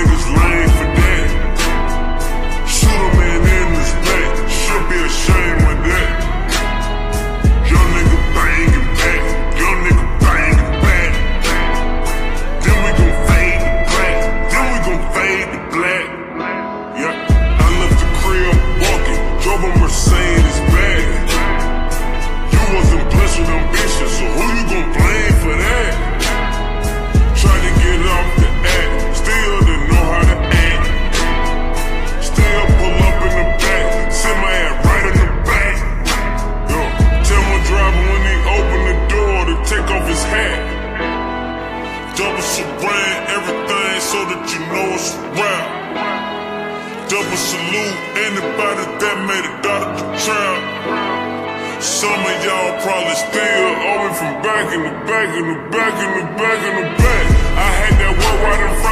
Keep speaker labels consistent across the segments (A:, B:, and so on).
A: niggas lame. first round. Double salute anybody that made it out of the trap. Some of y'all probably still owe from back in the back in the back in the back in the back. I had that work right in front.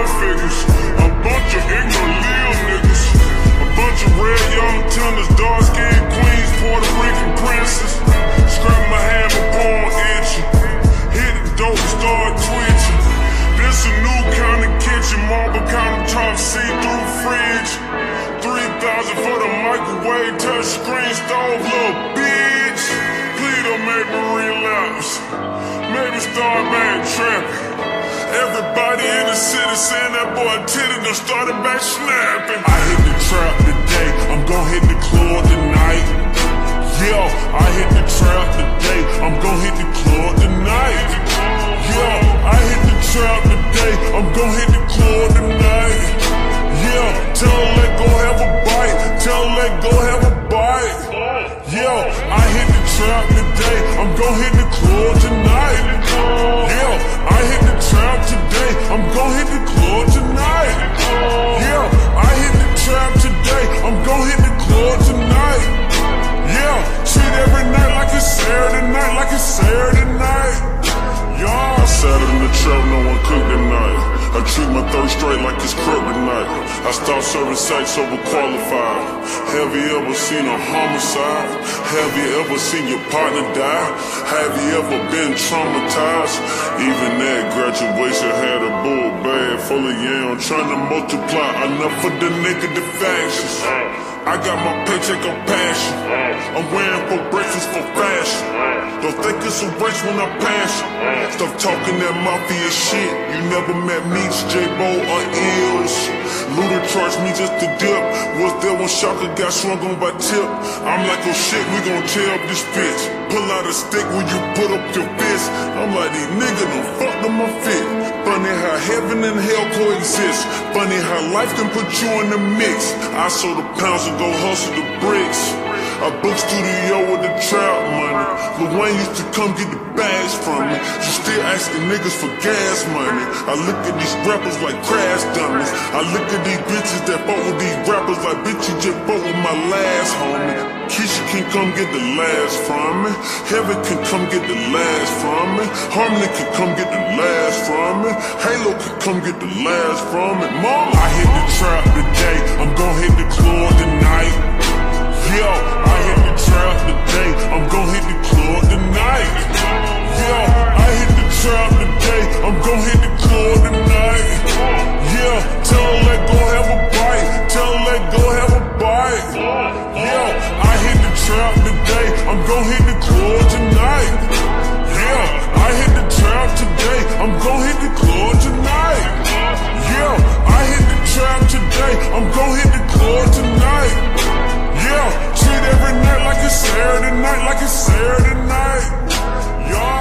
A: Hill figures. A bunch of ignorant little niggas. A bunch of red young tenders, dark skinned queens, Puerto Rican princes. Scrap my hammer, pawn itching. Hit the dope, start twitching. This a new kind of kitchen, marble countertop, see-through fridge. 3,000 for the microwave, touch screen stove, little bitch. Please don't make me relapse. Maybe start back trapping. Everybody in the city saying that boy Tity done started back snapping. I hit the trap today, I'm gon' hit the club tonight. Yo, I hit the trap today, I'm gon' hit the club tonight. Yo, I hit the trap today, I'm gon' hit the club tonight. Yeah, tell let go have a bite, tell let go have a bite. Yo, I hit the trap today, I'm gon' hit sat in the trap, no one cooked tonight. I treat my third straight like it's kryptonite. I stopped serving sex overqualified. Have you ever seen a homicide? Have you ever seen your partner die? Have you ever been traumatized? Even at graduation had a bull bag full of yam, trying to multiply enough for the negative factions. I got my paycheck on passion. I'm wearing for braces for fashion. Don't think it's a race when I pass you. Stop talking that mafia shit. You never met me, J-Bo or Ills. Luda charged me just to dip. Was there when Shaka got swung on by tip? I'm like, oh shit, we gon' tear up this bitch. Pull out a stick when you put up your fist. I'm like, these niggas done fucked up my fit. Funny how heaven and hell coexist. Funny how life can put you in the mix. I sold the pounds and go hustle the bricks. I booked studio with the trap money. Lil Wayne used to come get the bags from me. You still asking niggas for gas money. I look at these rappers like crash dummies. I look at these bitches that fuck with these rappers like bitch you just fuck with my last homie. Keisha can come get the last from me. Heaven can come get the last from me. Harmony can come get the last from me. Halo can come get the last from me. Mom, I hit the trap today. I'm gon' hit the floor tonight. Yeah, tell her let go have a bite. Tell her let go have a bite. Yeah, I hit the trap today. I'm gon' hit the floor tonight. Yeah, I hit the trap today. I'm gon' hit the floor tonight. Yeah, I hit the trap today. I'm gon' hit the floor tonight. Yeah, treat every night like it's Saturday night, like it's Saturday night. Yeah.